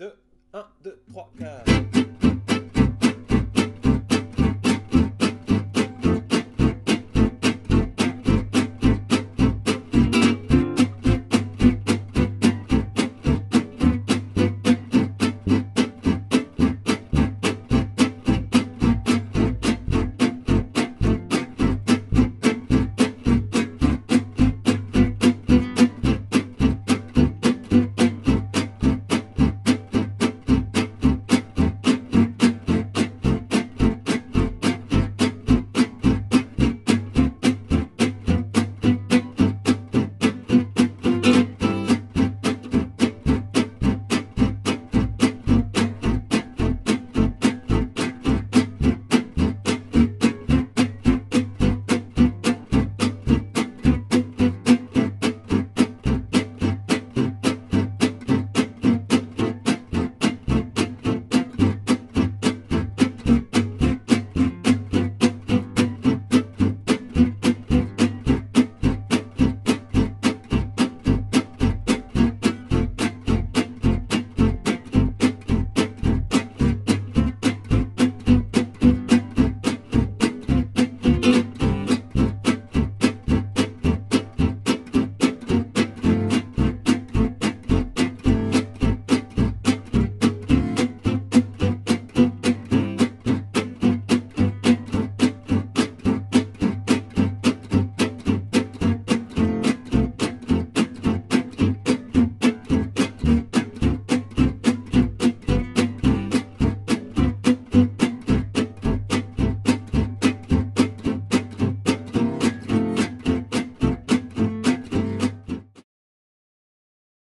2, 1, 2, 3, 4.